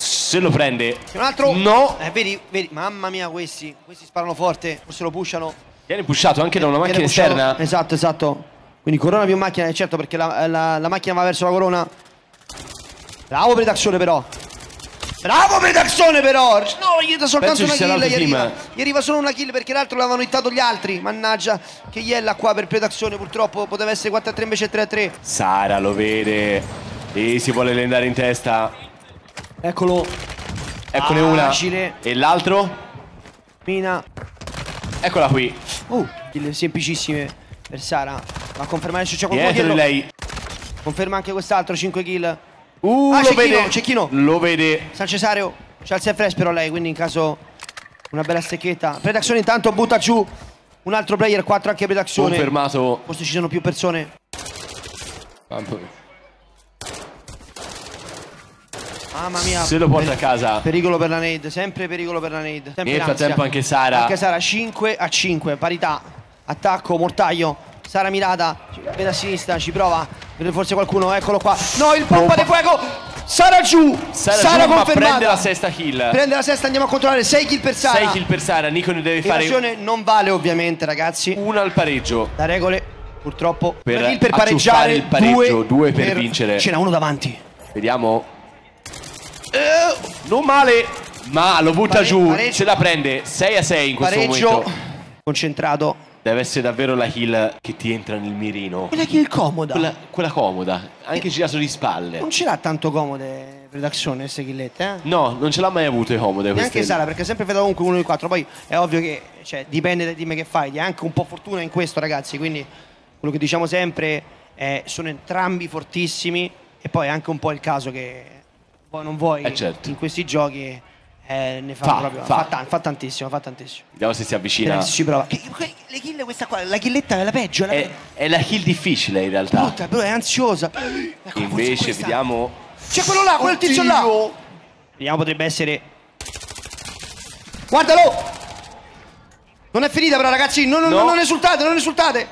se lo prende. Un altro. No. Eh, vedi, vedi. Mamma mia, questi. Questi sparano forte. Forse lo pushano. Viene pushato anche da una macchina pushato- esterna. Esatto, esatto. Quindi corona più macchina, eh, certo, perché la, la- la macchina va verso la corona. Bravo Predaxone però. Bravo Predaxone però! No, gli dà soltanto Penso una kill, gli arriva. Gli arriva solo una kill perché l'altro l'avevano hittato gli altri. Mannaggia, che iella qua per Predaxone, purtroppo poteva essere 4 a 3 invece 3 a 3. Sara lo vede. E si vuole andare in testa. Eccolo. Eccone una. Facile. E l'altro? Mina. Eccola qui. Uh, kill semplicissime per Sara. Va a confermare se c'è qualcuno Dietro dietro. di lei. Conferma anche quest'altro, 5 kill. Uh, Ah, lo Cecchino, vede. Cecchino. Lo vede. San Cesario c'ha il self però lei, quindi in caso una bella stecchetta. Predazione intanto butta giù un altro player, 4 anche Predazione. Confermato. Forse ci sono più persone. Mamma mia. Se lo porta a casa. Pericolo per la nade, sempre pericolo per la nade. Sempre Nel frattempo anche Sara. Anche Sara 5 a 5, parità. Attacco, mortaio. Sara mirata, vede a sinistra, ci prova. Vede forse qualcuno, eccolo qua. No, il pompa di fuoco. Sara giù. Sara, Sara, giù, ma confermata. prende la sesta kill. Prende la sesta, andiamo a controllare 6 kill per Sara. 6 kill per Sara. Nico ne deve fare Evasione non vale ovviamente, ragazzi. una al pareggio. Da regole, purtroppo. Per per pareggiare, il pareggio, due, due per vincere. Ce n'è uno davanti. Vediamo. Eh, non male. Ma lo butta Pare- giù. pareggio. Se la prende 6 a 6 in questo Pareggio. momento. Concentrato. Deve essere davvero la kill che ti entra nel mirino. Quella è comoda. Quella, quella comoda, anche girato di spalle. Non ce l'ha tanto comode Redazione queste killette, eh? No, non ce l'ha mai avute comode Neanche queste. Sara, perché sempre vedo comunque uno di quattro. Poi è ovvio che cioè, dipende da me che fai. È anche un po' fortuna in questo, ragazzi. Quindi quello che diciamo sempre è sono entrambi fortissimi. E poi è anche un po' il caso che poi non vuoi Eh, certo. in questi giochi eh, ne fa, Fa, proprio. fa. Fa, fa tantissimo, fa tantissimo. Vediamo se si avvicina. Ci prova. Che- que- le kill questa qua, la killetta è la peggio, è la È, è la kill difficile in realtà. brutta, però è ansiosa. Ecco, Invece vediamo. C'è quello là, quel tizio là. Vediamo, potrebbe essere. Guardalo! Non è finita, però, ragazzi. Non, non- No. non esultate, non esultate.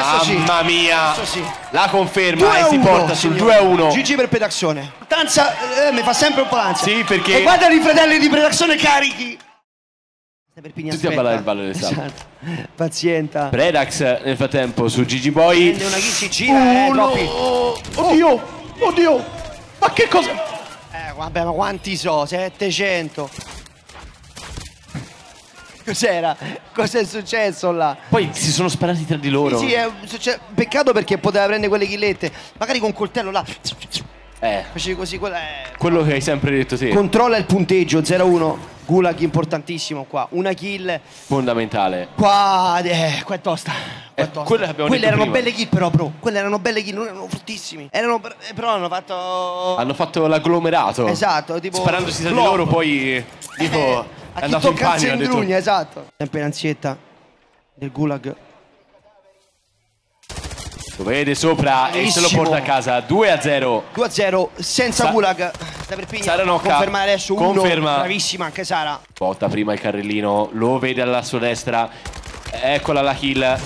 Adesso sì. Mamma mia! Adesso sì. La conferma 2 e si 1, porta sul signori. 2 a 1. GG per Pedazione. Tanza, eh, mi fa sempre un po' l'ansia. Sì, perché- E guarda i fratelli di Pedazione carichi. Per Pigna, Tutti a ballare il ballo del sabato. Esatto. Pazienta. Predax nel frattempo su Gigi Boy. Prende una gira, eh, Uno. troppi. Oddio! Oddio! Ma che cosa? Eh, vabbè, ma quanti so? 700. Cos'era? Cos'è successo là? Poi si sono sparati tra di loro. Sì, è un- cioè, peccato perché poteva prendere quelle chillette. Magari con un coltello là. Eh, Facevi così, quella è... quello che hai sempre detto te. Controlla il punteggio 0-1. Gulag importantissimo qua. Una kill. Fondamentale. Qua, eh, qua è tosta. Qua è Eh, tosta. quelle che abbiamo Quelle detto erano prima. belle kill però, bro. Quelle erano belle kill, non erano fortissimi. Erano, eh, però hanno fatto... Hanno fatto l'agglomerato. Esatto, tipo Sparandosi tra di flop. loro, poi tipo È a chi andato in panico. Ha detto, esatto. Sempre in ansietta del Gulag. lo vede sopra e se lo Bellissimo. porta a casa 2 a 0. 2-0 senza Sa- Gulag. Sta per Pigna. Sara Nocca. Conferma adesso uno. Conferma. Bravissima anche Sara. Porta prima il carrellino, lo vede alla sua destra. Eccola la kill.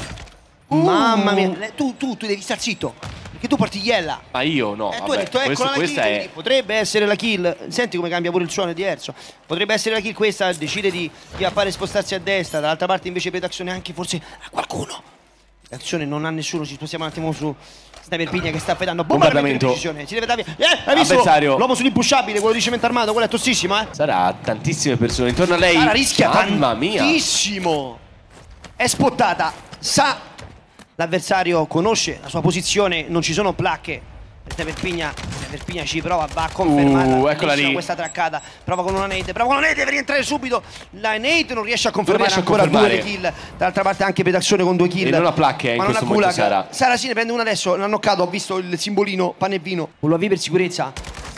Mamma mia. Tu, tu, tu devi star zitto. Perché tu porti Iella. Ma io no. Eh, tu hai detto, eccola la kill. è Potrebbe essere la kill. Senti come cambia pure il suono, è diverso. Potrebbe essere la kill questa, decide di, di appare spostarsi a destra. Dall'altra parte invece Pedazione anche forse a qualcuno. Pedazione non ha nessuno, ci spostiamo un attimo su Sniper Pigna che sta pedando. Bombardamento. Bombardamento. Si deve dare via. Eh, hai visto? Avversario. L'uomo sull'impusciabile, quello di cemento armato, quello è tossissimo, eh. Sarà tantissime persone intorno a lei. Sara rischia Mamma mia. tantissimo. È spottata. Sa l'avversario conosce la sua posizione, non ci sono placche. Per Pigna, per Pigna ci prova, va a confermare Uh, eccola lì. questa traccata. Prova con una nade, prova con una nade per rientrare subito. La nade non riesce a confermare riesce a ancora confermare. due kill. Dall'altra parte anche Pedazione con due kill. E non ha placche, in Ma non questo momento. Sara. Sara sì ne prende una adesso, l'ha knoccato, ho visto il simbolino pane e vino. Con per sicurezza.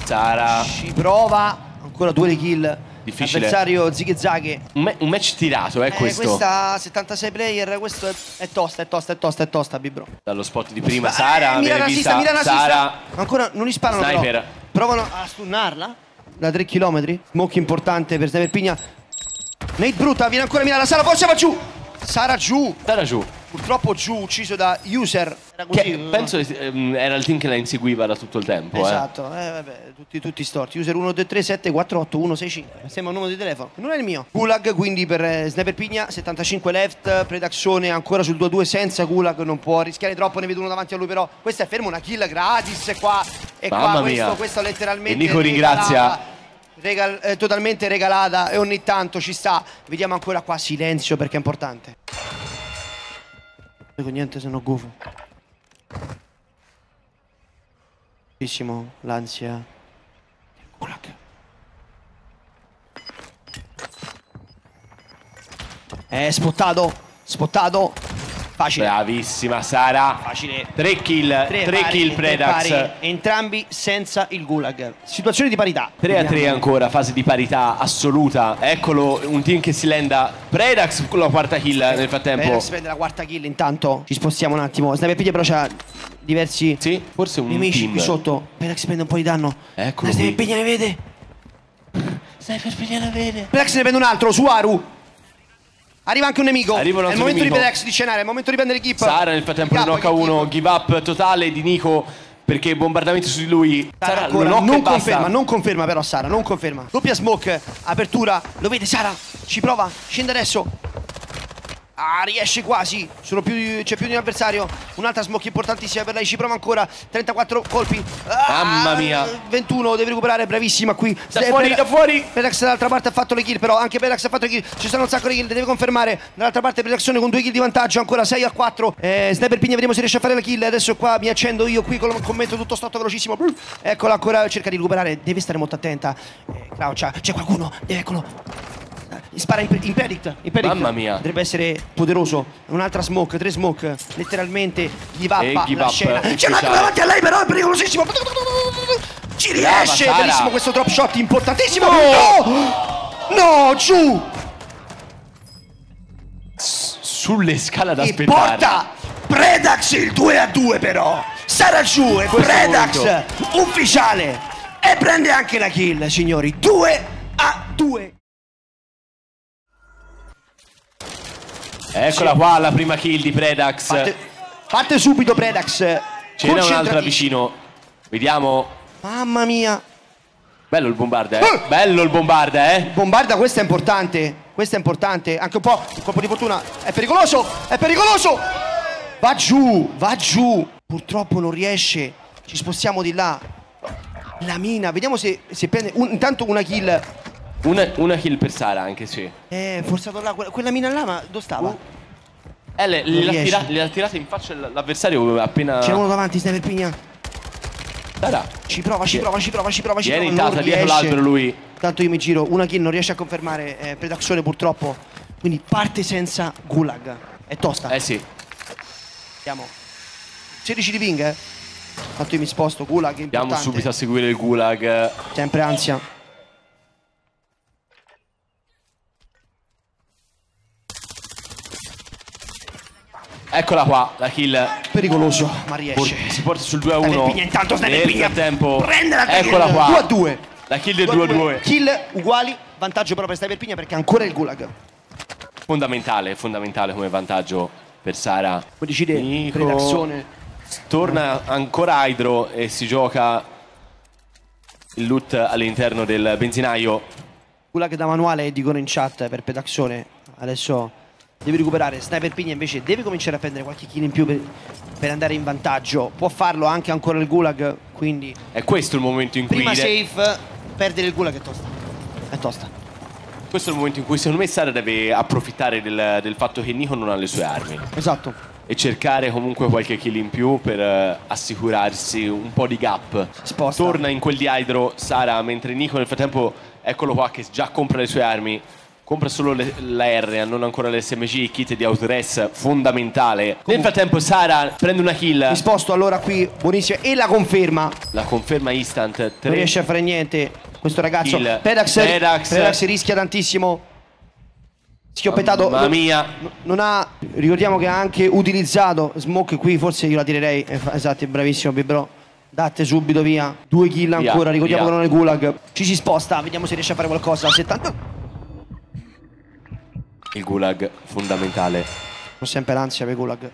Sara. Ci prova, ancora due kill. Difficile. Avversario Zighe Un, me- un match tirato, è eh, questo. questa 76 player, questo è, è tosta, è tosta, è tosta, è tosta, Bibro. Dallo spot di prima, Sara. eh, mira viene nazista, vista. mira nazista. Sara. Ancora non gli sparano Sniper. però. Provano a stunnarla da 3 km. Smoke importante per Sniper Pigna. Nate brutta, viene ancora mirata. Sara, poi va giù. Sara giù. Sara giù. Purtroppo giù, ucciso da user. Che penso ehm, era il team che la inseguiva da tutto il tempo. eh. Esatto, eh, vabbè, tutti, tutti storti. User 1, 2, 3, 7, 4, 8, 1, 6, 5. Sembra un numero di telefono. Non è il mio. Gulag quindi per eh, Sniper Pigna, 75 left. Predaxone ancora sul 2-2 senza Gulag. Non può rischiare troppo, ne vedo uno davanti a lui però. Questa è fermo, una kill gratis qua. E Mamma qua mia. questo, questo letteralmente. E Nico ringrazia. regal- eh, totalmente regalata e ogni tanto ci sta. Vediamo ancora qua silenzio perché è importante. Dico niente se no gufo. Bellissimo l'ansia. Gulag. È spottato, spottato. Facile. Bravissima Sara. Facile. 3 kill, 3 pari, kill Predax. pari, entrambi senza il gulag. Situazione di parità. 3 a 3 Vediamo. ancora, fase di parità assoluta. Eccolo, un team che si lenda. Predax con la quarta kill nel frattempo. Si prende la quarta kill intanto. Ci spostiamo un attimo. Sniper Piglia però c'ha diversi Sì, forse un nemici team. qui sotto. Pelax prende un po' di danno. Eccolo Sniper. Piglia ne vede. Sniper Piglia la vede. Pelax ne prende un altro, Suaru. Arriva anche un nemico. Arriva un è il momento nemico. di Pelax di cenare, è il momento di prendere l'equipe. Sara nel frattempo ne Gap, knocca che uno, give up totale di Nico perché bombardamento su di lui. Sara Sara non basta. conferma, non conferma però Sara, non conferma. Doppia smoke, apertura, lo vede Sara, ci prova, scende adesso. Ah, riesce quasi. Sono più c'è più di un avversario. Un'altra smoke importantissima per lei. Ci prova ancora. 34 colpi. Ah, Mamma mia. 21, deve recuperare. Bravissima qui. Da fuori, da fuori. Predax dall'altra parte ha fatto le kill, però anche Predax ha fatto le kill. Ci sono un sacco di kill, deve confermare. Dall'altra parte Predaxone con due kill di vantaggio, ancora 6 a 4. Eh, Sniper Pigna, vediamo se riesce a fare la kill. Adesso qua mi accendo io qui con il commento tutto stotto velocissimo. Eccola ancora, cerca di recuperare. Deve stare molto attenta. Eh, c'è qualcuno. Eccolo. Spara in, predict, in predict. Mamma mia. Dovrebbe essere poderoso. Un'altra smoke, tre smoke. Letteralmente give up E give la up scena. C'è un ufficiale. davanti a lei, però è pericolosissimo. Ci Brava, riesce, Sara. bellissimo questo drop shot importantissimo. No! No, giù! Sulle scale da aspettare. porta Predax il 2 a 2 però. Sarà giù e Predax momento. ufficiale. E prende anche la kill, signori. 2 a 2. Eccola qua la prima kill di Predax. Parte, parte subito Predax. Ce n'è un'altra vicino. Vediamo. Mamma mia. Bello il bombarda, eh. Eh! Bello il bombarda, eh. Bombarda, questo è importante. Questo è importante. Anche un po', un colpo di fortuna. È pericoloso! È pericoloso! Va giù, va giù. Purtroppo non riesce. Ci spostiamo di là. La mina, vediamo se, se prende. un- intanto una kill. Una, una kill per Sara, anche sì. Eh, forzato là. Quella, quella mina là, ma dove stava? Eh, le, le, l'ha tira- le ha tirate in faccia l'avversario appena. C'era uno davanti, Sniper Pigna. Sara. Ci prova, ci prova, ci prova, ci prova, ci Viene prova. in tasa dietro l'albero lui. Tanto io mi giro, una kill non riesce a confermare eh, Predazione purtroppo. Quindi parte senza gulag. È tosta. Eh sì. Andiamo. 16 di ping, eh. Tanto io mi sposto, gulag Andiamo importante. subito a seguire il gulag. Sempre ansia. Eccola qua, la kill. Pericoloso, ma riesce. si porta sul 2 a Sniper 1. Pigna, intanto Sniper Nel Pigna frattempo. prende la Eccola qua. 2 a 2. La kill del 2 a 2. Kill uguali, vantaggio però per Sniper Pigna perché ancora il gulag. Fondamentale, fondamentale come vantaggio per Sara. Poi decide Nico. Torna ancora Hydro e si gioca il loot all'interno del benzinaio. Gulag da manuale dicono in chat per Pedaxone. Adesso deve recuperare. Sniper Pigna invece deve cominciare a prendere qualche kill in più per, per andare in vantaggio. Può farlo anche ancora il Gulag. Quindi È questo il momento in cui prima safe, perdere il Gulag è tosta. È tosta. questo è il momento in cui secondo me Sara deve approfittare del, del fatto che Nico non ha le sue armi Esatto. e cercare comunque qualche kill in più per eh, assicurarsi un po' di gap. Sposta. Torna in quel di Hydro Sara mentre Nico nel frattempo eccolo qua che già compra le sue armi. Compra solo le- la R, non ancora l'SMG, kit di autores fondamentale. Nel frattempo Sara prende una kill, Mi sposto allora qui, buonissima. E la conferma. la conferma instant. Non tre- riesce a fare niente questo ragazzo. Kill. Pedax, Pedax. Pedax rischia tantissimo. Schioppetato. Mamma mia. No- Non ha. Ricordiamo che ha anche utilizzato Smoke qui, forse io la tirerei. Eh, Esatto, bravissimo Bibro. Date subito via. Due kill Via, ancora, ricordiamo via. che non è gulag. Ci si sposta, vediamo se riesce a fare qualcosa. 70. Il gulag fondamentale. Ho sempre l'ansia per gulag.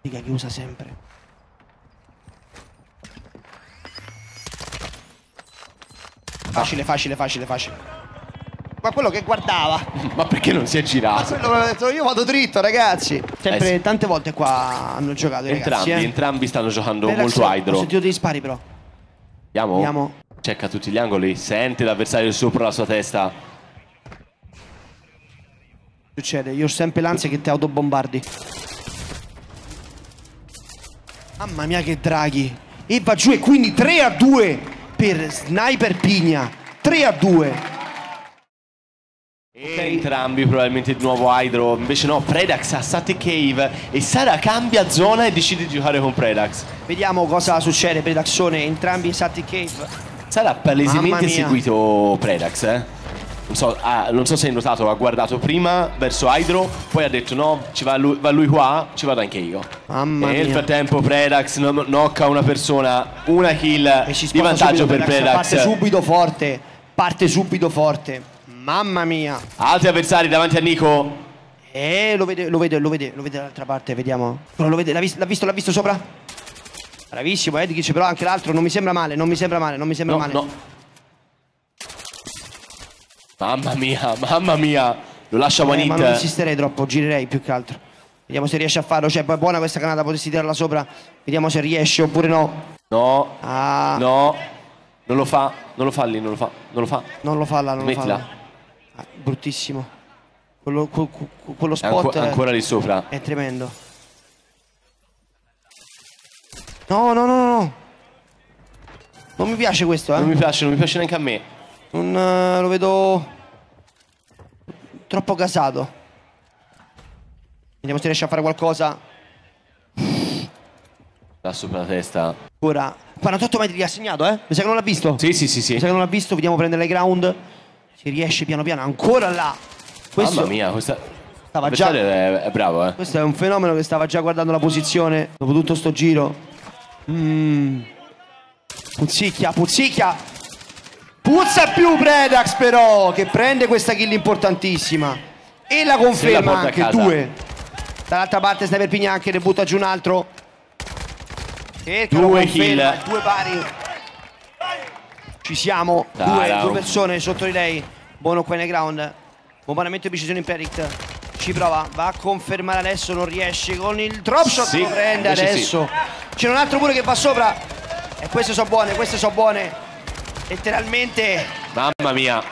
Dica che usa sempre. Facile, facile, facile, facile. Ma quello che guardava. Ma perché non si è Ma girato? quello che ho detto, io vado dritto, ragazzi. Sempre, Eh tante volte qua hanno giocato Entrambi, ragazzi. eh. entrambi stanno giocando Relax, molto Ho hydro. sentito dei spari però. Andiamo? Andiamo. Cerca tutti gli angoli, sente l'avversario sopra la sua testa. Succede, io ho sempre l'ansia che ti autobombardi. Mamma mia che draghi. E va giù e quindi 3 a 2 per Sniper Pigna. 3 a 2. Entrambi probabilmente di nuovo Hydro. Invece no, Predax ha Static Cave e Sara cambia zona e decide di giocare con Predax. Vediamo cosa succede per Daxone. Entrambi in Sati Cave. Sara ha palesemente seguito Predax, eh. Non so, ah, non so se hai notato, ha guardato prima verso Hydro, poi ha detto no, ci va lui, va lui qua, ci vado anche io. Mamma e nel mia. frattempo Predax no- knocca una persona, una kill di vantaggio subito per Predax. Parte subito forte. Parte subito forte. Mamma mia. Altri avversari davanti a Nico. Eh, lo vede, lo vede, lo vede, lo vede dall'altra parte, vediamo. Lo vede, l'ha, vis- l'ha visto, l'ha visto sopra? Bravissimo, Edkic, però anche l'altro non mi sembra male, non mi sembra male, non mi sembra No, male. no. Mamma mia, mamma mia. Lo lascia Eh, ma hit. non insisterei troppo, girerei più che altro. Vediamo se riesce a farlo. Cioè, poi buona questa canata, potresti tirarla sopra. Vediamo se riesce oppure no. No, Ah, no. Non lo fa, non lo fa lì, non lo fa, non lo fa. non lo fa là, non lo fa Mettila. là. Ah, bruttissimo. Quello, que- que- quello È spot anco- ancora lì sopra. è tremendo. No, no, no, no, no. Non mi piace questo, eh. Non mi piace, non mi piace neanche a me. Non, eh, lo vedo troppo gasato. Vediamo se riesce a fare qualcosa. Da sopra la testa. Ora, 48 metri gli ha segnato, eh? Mi sa che non l'ha visto. Sì, sì, sì, Mi sì. sa che non l'ha visto, vediamo prendere le ground. Si riesce piano piano, ancora là. Questo, Mamma mia, questa... Stava già- È, è bravo, eh. questo è un fenomeno che stava già guardando la posizione dopo tutto sto giro. Mm. Puzzicchia, puzzicchia. Puzza più Predax però, che prende questa kill importantissima. E la la conferma porta a anche, due. Dall'altra parte Sniper Pignan che ne butta giù un altro. Lo Due conferma, kill. Due pari. Ci siamo, due, due persone sotto di lei. Buono qua nei ground. Bombardamento di precisione in Predict. Ci prova, va a confermare adesso, non riesce con il drop shot, Sì, lo prende adesso. C'è un altro pure che va sopra. E queste sono buone, queste sono buone. Letteralmente Mamma mia.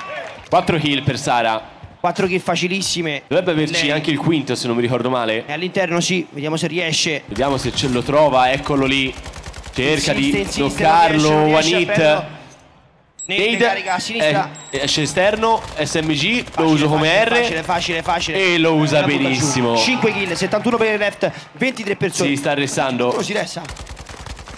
4 kill per Sara. 4 kill facilissime. Dovrebbe averci Lei. anche il quinto, se non mi ricordo male. E all'interno sì, vediamo se riesce. Vediamo se ce lo trova, eccolo lì. Cerca Insiste, di insiste, toccarlo, one hit. Nate Nade carica a sinistra. eh, esce esterno, SMG, lo Facile, uso come facile, R. Facile, facile, facile. E lo usa giù. benissimo. 5 kill, 71 per il left, 23 persone. Si sta arrestando. Come si resta?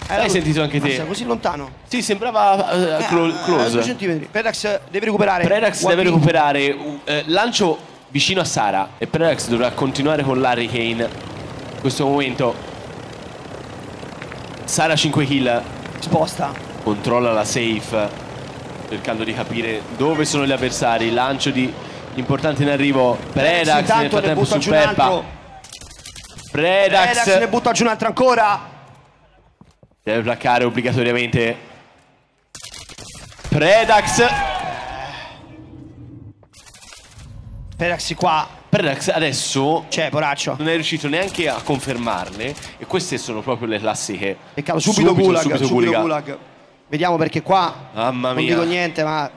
L'hai sentito anche te? Così lontano. Sì, sembrava eh, clo- close. due centimetri. Predax deve recuperare. Predax deve recuperare un eh, lancio vicino a Sara e Predax dovrà continuare con l'Hurricane in questo momento. Sara 5 kill, Sposta. controlla la safe cercando di capire dove sono gli avversari. Lancio di importante in arrivo. Predax nel intanto ne frattempo su giù un altro. Peppa. Predax Predax ne butta giù un altro ancora. deve placcare obbligatoriamente. Predax. Predax qua. Predax adesso C'è, poraccio. non è riuscito neanche a confermarle e queste sono proprio le classiche Peccato, subito, gulag. Subito, Subito, gulag. Vediamo perché qua. Mamma Non mia. dico niente, ma.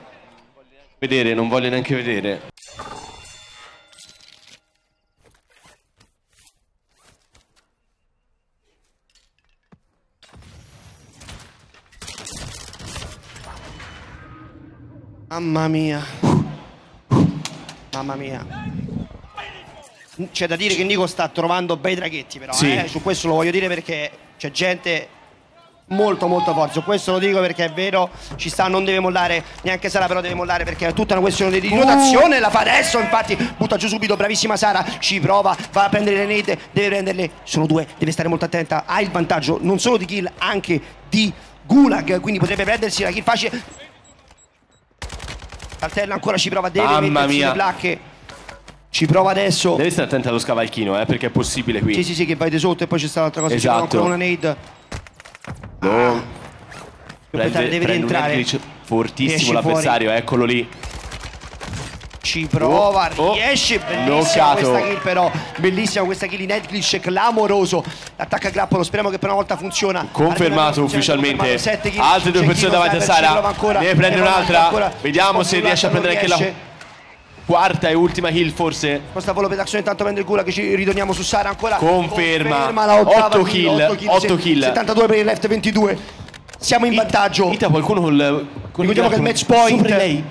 vedere non voglio neanche vedere Mamma mia. Mamma mia. C'è da dire che Nico sta trovando bei draghetti però, Sì. eh? su questo lo voglio dire perché c'è gente molto molto forte, questo lo dico perché è vero, ci sta, non deve mollare, neanche Sara però deve mollare perché è tutta una questione di rotazione, la fa adesso infatti, butta giù subito, bravissima Sara, ci prova, va a prendere le nate, deve prenderle, sono due, deve stare molto attenta, ha il vantaggio non solo di kill, anche di gulag, quindi potrebbe prendersi la kill facile, Saltella ancora ci prova, deve Mamma mia. le placche. Ci prova adesso. devi stare attento allo scavalchino eh, perché è possibile qui Sì, sì, sì, che vai di sotto e poi c'è sta l'altra cosa. Ci Esatto. prova ancora una nade. Lo- Prende, prende, deve prende un rientrare. fortissimo l'avversario eccolo lì Ci prova, Oh, oh. riesce. Bellissima Knockato. questa kill però. Bellissima questa kill in head glitch clamoroso. L'attacco a grappolo, speriamo che per una volta funziona. confermato ufficialmente confermato, sette kill. altre due persone davanti a Sara deve prendere Ne va un'altra vediamo se riesce a prendere anche la riesce. Quarta e ultima kill forse? Costa volo pedazione intanto prende il culo che ci ritorniamo su Sara ancora. Conferma. la ottava Otto kill, otto se- kill. 72 per il left 22 siamo in vantaggio. Ita qualcuno col, col ricordiamo che il match point lei.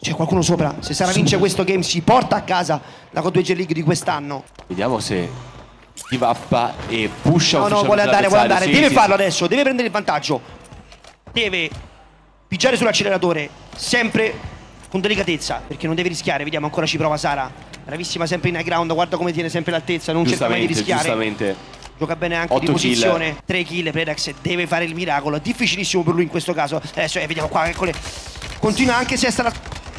C'è qualcuno sopra? Se Sara vince questo game si porta a casa la Code J League di quest'anno. Vediamo se divappa e pusha no no vuole andare vuole andare. Sì, deve sì, farlo adesso deve prendere il vantaggio. Deve pigiare sull'acceleratore sempre con delicatezza perché non deve rischiare vediamo ancora ci prova Sara bravissima sempre in high ground guarda come tiene sempre l'altezza non cerca mai di rischiare giustamente. Gioca bene anche di kill. posizione. 3 kill. Predax deve fare il miracolo. È difficilissimo per lui in questo caso. Adesso eh, vediamo qua. Eccole. Continua anche se è stata.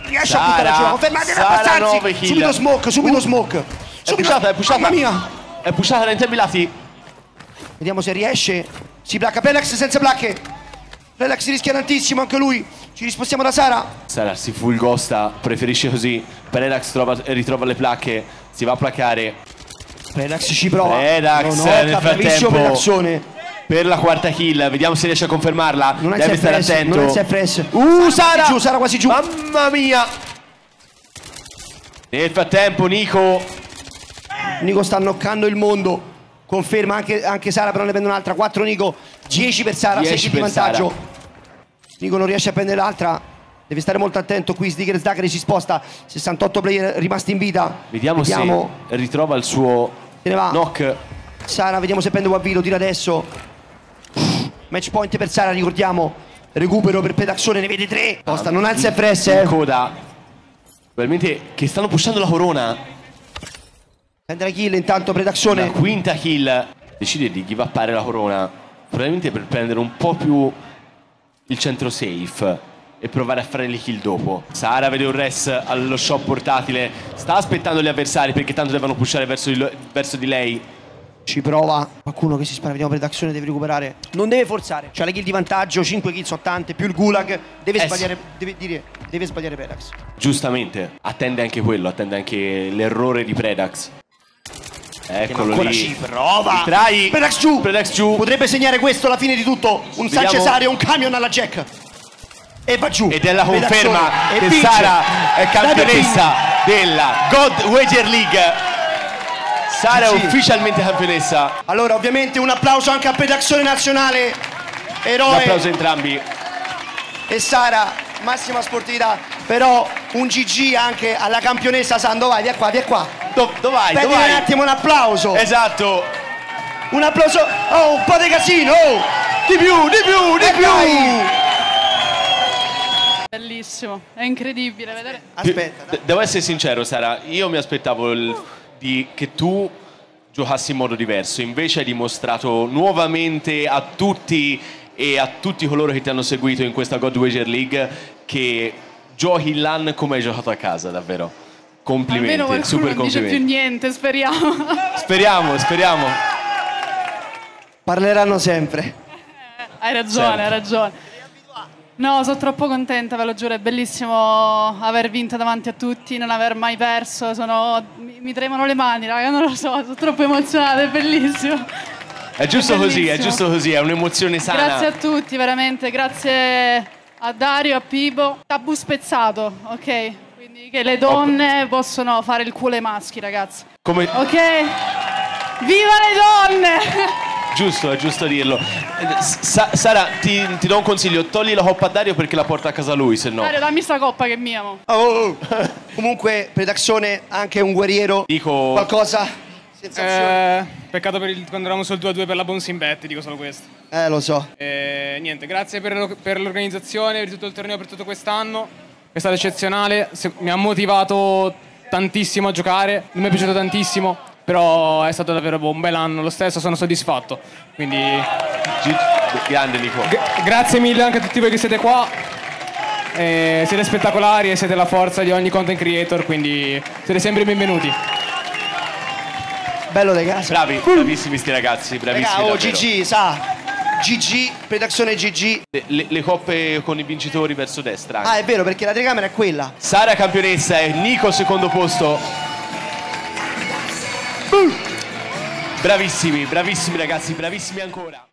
Riesce a Sara, buttare giù. la Conferma deve Sara, abbassarsi. nove kill. Subito smoke, subito Uh, smoke. È Subito. pushata, è pushata. Mamma mia. È pushata da entrambi i lati. Vediamo se riesce. Si placca Predax senza placche. Relax rischia tantissimo anche lui. Ci rispostiamo da Sara. Sara si fulgosta, preferisce così. Predax trova- ritrova le placche, si va a placare Relax ci prova. Predax, no, nel no, bravissimo frattempo- Predaxone. per la quarta kill. Vediamo se riesce a confermarla. Non Deve stare self-press, attento. non il self-press. Uh, Sara Sara! giù, Sara quasi giù. Mamma mia! Nel frattempo Nico Nico sta noccando il mondo. Conferma anche, anche Sara, però ne prende un'altra. 4 Nico, 10 per Sara, 6 10 kill di vantaggio. Sara. Nico non riesce a prendere l'altra. Deve stare molto attento qui. Snickers Dagger si sposta. 68 player rimasti in vita. Vediamo, se ritrova il suo Se ne va. knock. Sara, vediamo se prende Wavvi, lo tira adesso. Match point per Sara, ricordiamo. Recupero per Pedaxone, ne vede tre. Costa, non self-press, In eh. coda. Probabilmente che stanno pushando la corona. Prende la kill intanto La Pedaxone. quinta kill. Decide di give uppare la corona. Probabilmente per prendere un po' più il centro safe. E provare a fare le kill dopo. Sara vede un res allo shop portatile. Sta aspettando gli avversari perché tanto devono pushare verso di, verso di lei. Ci prova. Qualcuno che si spara, vediamo Pedaxone, deve recuperare. Non deve forzare. C'ha le kill di vantaggio, 5 kill sono tante, più il gulag. Deve Eh sì. sbagliare, deve dire, deve sbagliare Pedax. Giustamente, attende anche quello, attende anche l'errore di Predax. Eccolo lì. ci prova. I try. Predax giù. Predax giù. Potrebbe segnare questo la fine di tutto. Un San. Cesario, un camion alla Jack. E va giù. Ed è la conferma E che vince. Sara è campionessa della God Wager League. Sara è ufficialmente campionessa. Allora, ovviamente un applauso anche a Pedaxone Nazionale, Un eroe applauso a entrambi. e Sara, massima sportività. Però un GG anche alla campionessa Sando, vai, via qua, via qua. Do- dove vai? Dove Prendi un vai? attimo un applauso. Esatto. Un applauso. Oh, un po' di casino. Oh. Di più, di più, di E più. dai. Bellissimo, è incredibile vedere. Aspetta. De- devo essere sincero, Sara. Io mi aspettavo il- di- che tu giocassi in modo diverso. Invece hai dimostrato nuovamente a tutti e a tutti coloro che ti hanno seguito in questa God Wager League che giochi in LAN come hai giocato a casa, davvero. Complimenti, Almeno qualcuno super non dice più niente, speriamo. Speriamo, speriamo. Parleranno sempre. hai ragione, Certo. hai ragione. No, sono troppo contenta, ve lo giuro, è bellissimo aver vinto davanti a tutti, non aver mai perso, sono... mi, mi tremano le mani, raga, non lo so, sono troppo emozionata, è bellissimo. È giusto così, è bellissimo. giusto così, è un'emozione sana. Grazie a tutti, veramente, grazie a Dario, a Pibo. Tabù spezzato, ok? Quindi che le donne possono fare il culo ai maschi, ragazzi. Come, Ok? Viva le donne! Giusto, è giusto dirlo. Sa- Sara, ti, ti do un consiglio, togli la coppa a Dario perché la porta a casa lui, se no. Dario, dammi sta coppa che è mia, mo. Oh, oh, oh. Comunque, Pedaxone, anche un guerriero. Dico, Qualcosa? Eh, peccato per il, quando eravamo sul 2-2 per la Bonsin Bet, dico solo questo. Eh, lo so. Eh, niente, grazie per, per l'organizzazione, per tutto il torneo, per tutto quest'anno. È stato eccezionale, se- mi ha motivato tantissimo a giocare, mi è piaciuto tantissimo, però è stato davvero un bel anno lo stesso, sono soddisfatto. Quindi grande Nico. g- grazie mille anche a tutti voi che siete qua. Eh, siete spettacolari e siete la forza di ogni content creator, quindi siete sempre benvenuti. Bello casi. Bravi, bravissimi sti ragazzi, bravissimi. Raga, oh, davvero. GG, sa. GG, Pedaxone GG. Le, le- le coppe con i vincitori verso destra. anche. Ah, è vero, perché la telecamera è quella. Sara campionessa e Nico secondo posto. Bravissimi, bravissimi ragazzi, bravissimi ancora.